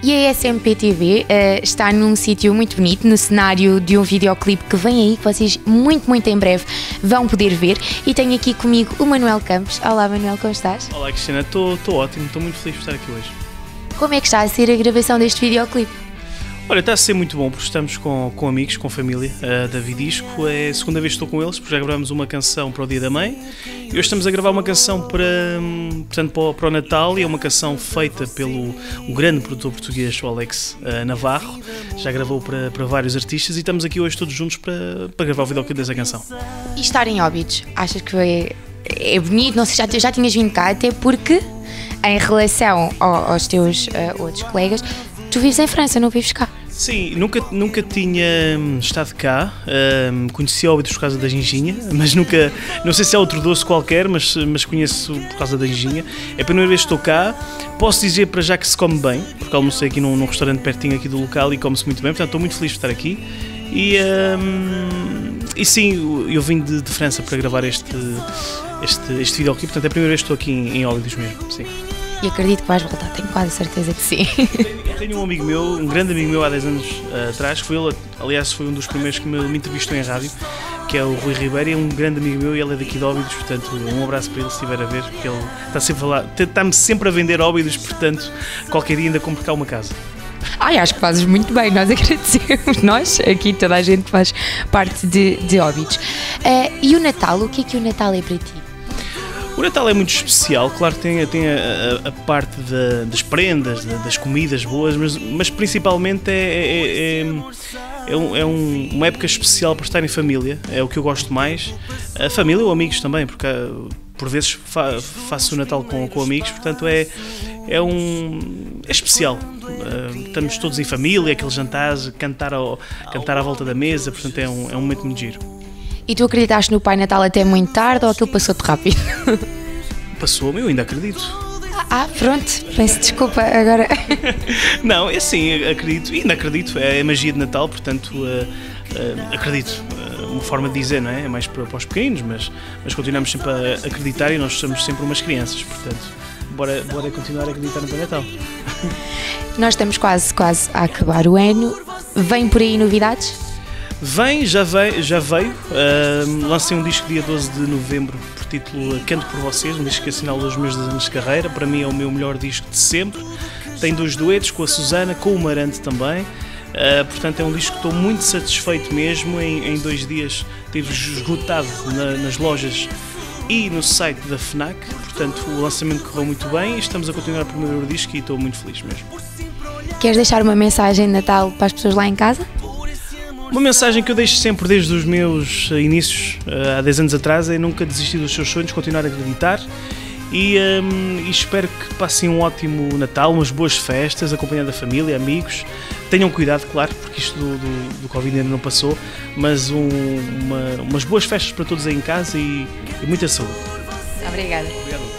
E a SMPTV uh, está num sítio muito bonito, no cenário de um videoclipe que vem aí, que vocês muito, muito em breve vão poder ver. E tenho aqui comigo o Manuel Campos. Olá, Manuel, como estás? Olá, Cristina, estou ótimo, estou muito feliz por estar aqui hoje. Como é que está a ser a gravação deste videoclipe? Olha, está a ser muito bom porque estamos com, com amigos, com família uh, da Vidisco. É a segunda vez que estou com eles, porque já gravamos uma canção para o Dia da Mãe e hoje estamos a gravar uma canção para, hum, portanto, para, o, para o Natal e é uma canção feita pelo o grande produtor português, o Alex uh, Navarro. Já gravou para, para vários artistas e estamos aqui hoje todos juntos para, para gravar o videoclipe dessa canção. E estar em Óbidos, achas que é, é bonito? Não sei, já, já tinhas vindo cá, até porque em relação aos teus uh, outros colegas, tu vives em França, não vives cá. Sim, nunca, nunca tinha hum, estado cá, um, conheci Óbidos por causa da ginginha, mas nunca, não sei se é outro doce qualquer, mas, mas conheço por causa da ginginha. É a primeira vez que estou cá, posso dizer para já que se come bem, porque almocei aqui num, num restaurante pertinho aqui do local e come-se muito bem, portanto estou muito feliz de estar aqui. E, um, e sim, eu vim de, de, França para gravar este, este, este videoclipe, portanto é a primeira vez que estou aqui em, em mesmo, sim. E acredito que vais voltar, tenho quase certeza que sim. Tenho um amigo meu, um grande amigo meu há 10 anos uh, atrás, foi ele, aliás, foi um dos primeiros que me, me entrevistou em rádio, que é o Rui Ribeiro, é um grande amigo meu e ele é daqui de Óbidos, portanto, um abraço para ele se estiver a ver, porque ele está sempre a falar, está-me sempre a vender Óbidos, portanto, qualquer dia ainda compro cá uma casa. Ai, acho que fazes muito bem, nós agradecemos, nós, aqui toda a gente faz parte de, de Óbidos. Uh, e o Natal, o que é que o Natal é para ti? O Natal é muito especial, claro que tem, tem a, a, a parte das prendas, das comidas boas, mas, mas principalmente é, é, é, é, um, é um, uma época especial para estar em família, é o que eu gosto mais. A família ou amigos também, porque ah, por vezes fa, faço o Natal com, com amigos, portanto é, é um é especial. Uh, estamos todos em família, aquele jantar, cantar, ao, cantar à volta da mesa, portanto é um, é um momento muito giro. E tu acreditaste no Pai Natal até muito tarde ou aquilo passou-te rápido? Passou-me, eu ainda acredito. Ah, pronto, peço desculpa agora. Não, é assim, acredito, ainda acredito, é a magia de Natal, portanto, uh, uh, acredito. Uh, uma forma de dizer, não é? É mais para, para os pequenos, mas, mas continuamos sempre a acreditar e nós somos sempre umas crianças, portanto, bora, bora continuar a acreditar no Pai Natal. Nós estamos quase, quase a acabar o ano. Vem por aí novidades? Vem, já veio, já veio. Uh, lancei um disco dia 12 de novembro por título Canto por Vocês, um disco que assinala os meus 10 anos de carreira. Para mim é o meu melhor disco de sempre. Tem dois duetos com a Susana, com o Marante também. Uh, portanto, é um disco que estou muito satisfeito mesmo. Em, em dois dias tive esgotado na, nas lojas e no site da FNAC. Portanto, o lançamento correu muito bem e estamos a continuar o primeiro disco e estou muito feliz mesmo. Queres deixar uma mensagem de Natal para as pessoas lá em casa? Uma mensagem que eu deixo sempre desde os meus inícios, eh, há 10 anos atrás, é nunca desistir dos seus sonhos, continuar a acreditar e, um, e, espero que passem um ótimo Natal, umas boas festas, acompanhado da família, amigos. Tenham cuidado, claro, porque isto do, do, do Covid ainda não passou, mas um, uma, umas boas festas para todos aí em casa e, e muita saúde. Obrigada. Obrigado.